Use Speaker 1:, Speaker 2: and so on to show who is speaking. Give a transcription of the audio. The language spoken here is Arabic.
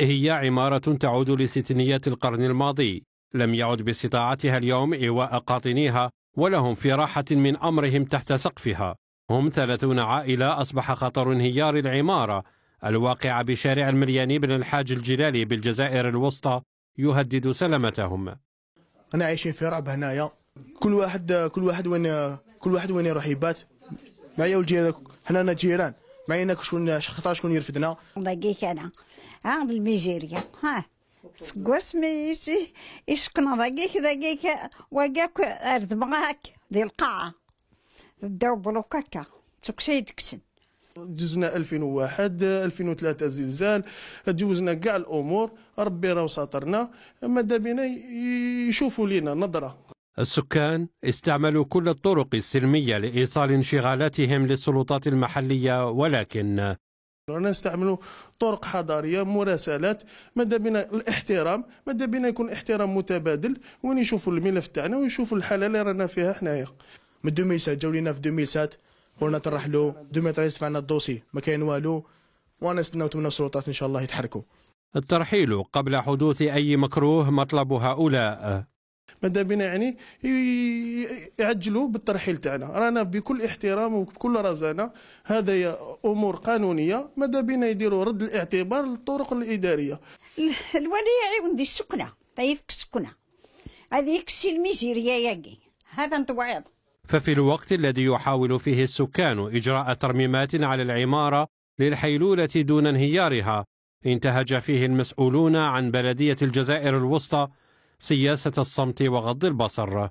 Speaker 1: هي عمارة تعود لستينيات القرن الماضي. لم يعد باستطاعتها اليوم إيواء قاطنيها ولهم في راحة من أمرهم تحت سقفها. هم ثلاثون عائلة أصبح خطر انهيار العمارة. الواقعة بشارع الملياني بن الحاج الجلالي بالجزائر الوسطى يهدد سلامتهم.
Speaker 2: أنا عايشين في رعب هنايا. كل واحد كل واحد وين كل واحد وين يروح يبات؟ معايا والجيران. حنا أنا جيران معايا شكون خطر شكون يرفدنا؟
Speaker 3: باقيك أنا. ها بالميجيريا. ها سكوس مي يسكن ضاقيك ضاقيك وقاك أرض معاك ديال القاعة. داو بلوكاكا تكسي دكسن
Speaker 4: جزنا 2001 2003 زلزال. تجوزنا كاع الأمور. ربي راه ساطرنا. ماذا بينا؟ يشوفوا لينا نظرة.
Speaker 1: السكان استعملوا كل الطرق السلمية لإيصال انشغالاتهم للسلطات المحلية ولكن
Speaker 4: رانا نستعملوا طرق حضارية مراسلات ماذا بنا الاحترام ماذا بنا يكون احترام متبادل وين يشوفوا الملف تاعنا ويشوفوا الحالة اللي رانا فيها حنايا.
Speaker 2: من 2007 جاو لينا في 2007 قلنا ترحلوا 2013 دفعنا الدوسي ما كاين والو وأنا نستناو من السلطات إن شاء الله يتحركوا.
Speaker 1: الترحيل قبل حدوث أي مكروه مطلب هؤلاء.
Speaker 4: ماذا بنا يعني؟ يعجلوا بالترحيل تاعنا. رانا بكل احترام وبكل رزانة هذا أمور قانونية. ماذا بنا يديروا؟ رد الاعتبار للطرق الإدارية.
Speaker 3: الولي يعاون دي السكنة طيفك السكنة هذيك السي الميزيريا ياقي هذا انطوعيض
Speaker 1: ففي الوقت الذي يحاول فيه السكان إجراء ترميمات على العمارة للحيلولة دون انهيارها انتهج فيه المسؤولون عن بلدية الجزائر الوسطى سياسة الصمت وغض البصر.